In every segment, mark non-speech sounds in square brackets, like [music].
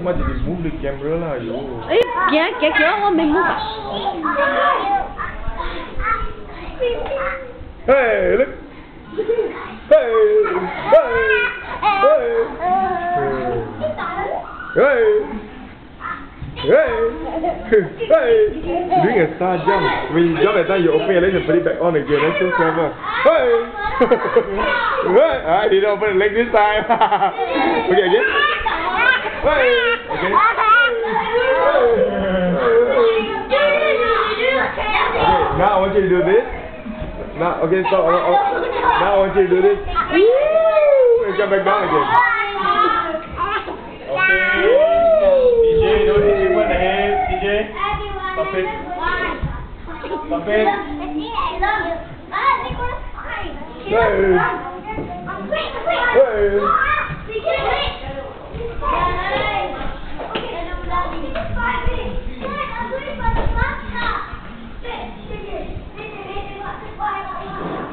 Did you move the camera lah, yo? Eh, mua cả. Hey, look! Hey! Hey! Hey! Hey! Hey! Hey! hey! You're doing a star jump. When you jump at time, you open your legs and put it back on again. That's so clever. Hey! [laughs] hey! I didn't open the leg this time. [laughs] okay, again. Hey! Okay. Now I want you to do this. Now, okay, stop. Uh, uh, now I want you to do this. And jump back down again. Stop it.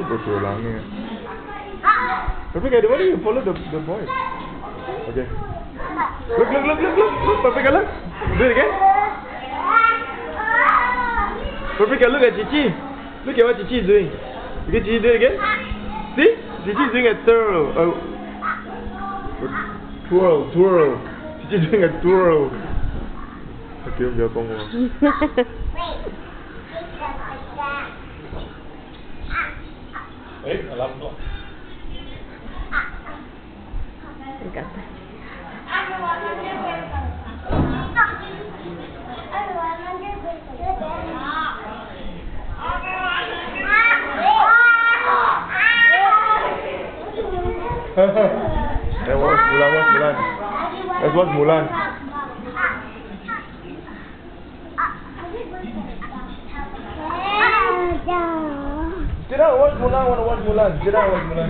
Betul lah ni. Tapi kat mana you follow the the boy? Okay. Look, look, look, look, look. Papi look. Do it again. Papi look at Chichi. Look at what Chichi is doing. You can Chichi do it again? See? Chichi is doing a twirl. A twirl, twirl. Chichi doing a twirl. Okay, biar kau ngomong. Eh, alam tu. Encanta. That was Mulan, what's Mulan? That's what's Mulan. Sit down, watch Mulan, wanna watch Mulan. Sit down, watch Mulan.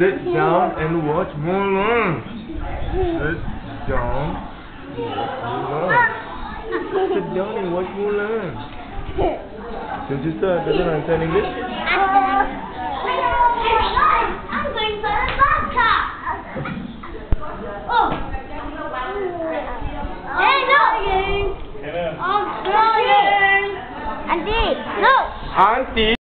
Sit down and watch Mulan. Sit down. Mulan. Sit down and watch Mulan. Your sister doesn't understand English? Auntie, no! Auntie.